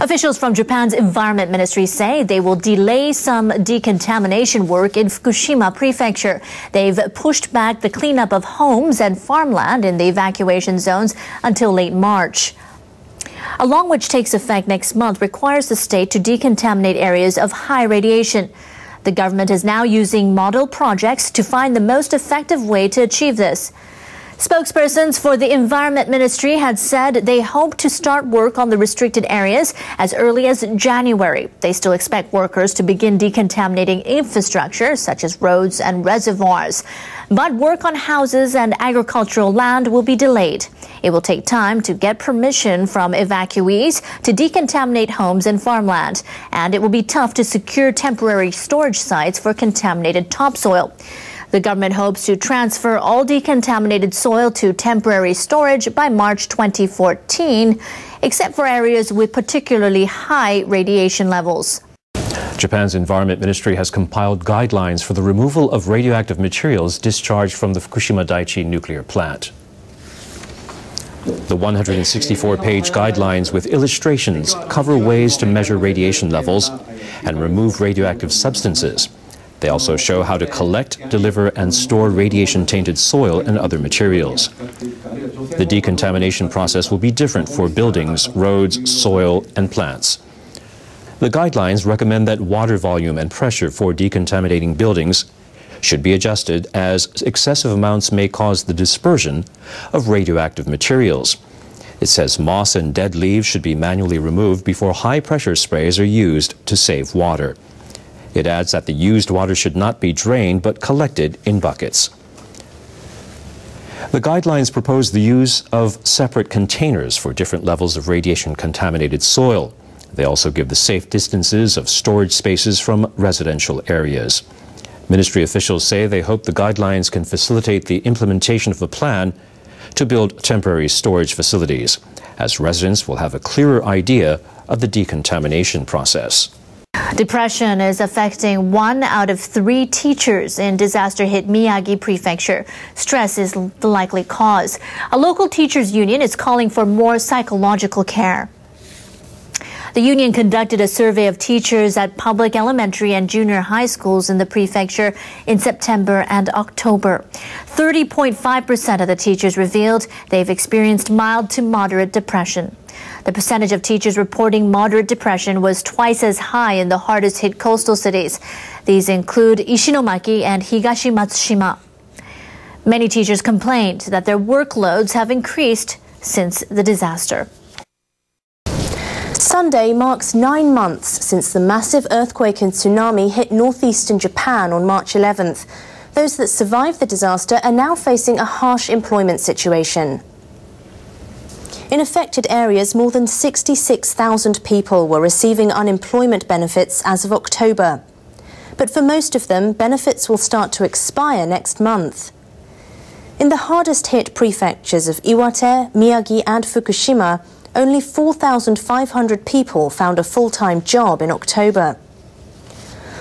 Officials from Japan's Environment Ministry say they will delay some decontamination work in Fukushima Prefecture. They've pushed back the cleanup of homes and farmland in the evacuation zones until late March. A law which takes effect next month requires the state to decontaminate areas of high radiation. The government is now using model projects to find the most effective way to achieve this. Spokespersons for the Environment Ministry had said they hope to start work on the restricted areas as early as January. They still expect workers to begin decontaminating infrastructure such as roads and reservoirs. But work on houses and agricultural land will be delayed. It will take time to get permission from evacuees to decontaminate homes and farmland, and it will be tough to secure temporary storage sites for contaminated topsoil. The government hopes to transfer all decontaminated soil to temporary storage by March 2014, except for areas with particularly high radiation levels. Japan's Environment Ministry has compiled guidelines for the removal of radioactive materials discharged from the Fukushima Daiichi nuclear plant. The 164-page guidelines with illustrations cover ways to measure radiation levels and remove radioactive substances. They also show how to collect, deliver, and store radiation-tainted soil and other materials. The decontamination process will be different for buildings, roads, soil, and plants. The guidelines recommend that water volume and pressure for decontaminating buildings should be adjusted as excessive amounts may cause the dispersion of radioactive materials. It says moss and dead leaves should be manually removed before high-pressure sprays are used to save water. It adds that the used water should not be drained but collected in buckets. The guidelines propose the use of separate containers for different levels of radiation contaminated soil. They also give the safe distances of storage spaces from residential areas. Ministry officials say they hope the guidelines can facilitate the implementation of a plan to build temporary storage facilities, as residents will have a clearer idea of the decontamination process. Depression is affecting one out of three teachers in disaster hit Miyagi Prefecture. Stress is the likely cause. A local teachers union is calling for more psychological care. The union conducted a survey of teachers at public elementary and junior high schools in the prefecture in September and October. 30.5% of the teachers revealed they've experienced mild to moderate depression. The percentage of teachers reporting moderate depression was twice as high in the hardest hit coastal cities. These include Ishinomaki and Higashimatsushima. Many teachers complained that their workloads have increased since the disaster. Sunday marks nine months since the massive earthquake and tsunami hit northeastern Japan on March 11th. Those that survived the disaster are now facing a harsh employment situation. In affected areas, more than 66,000 people were receiving unemployment benefits as of October. But for most of them, benefits will start to expire next month. In the hardest hit prefectures of Iwate, Miyagi, and Fukushima, only 4,500 people found a full time job in October.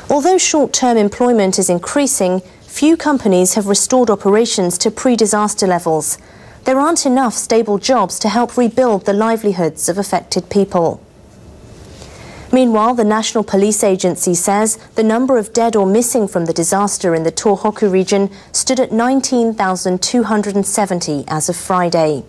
Although short term employment is increasing, few companies have restored operations to pre disaster levels there aren't enough stable jobs to help rebuild the livelihoods of affected people. Meanwhile, the National Police Agency says the number of dead or missing from the disaster in the Tohoku region stood at 19,270 as of Friday.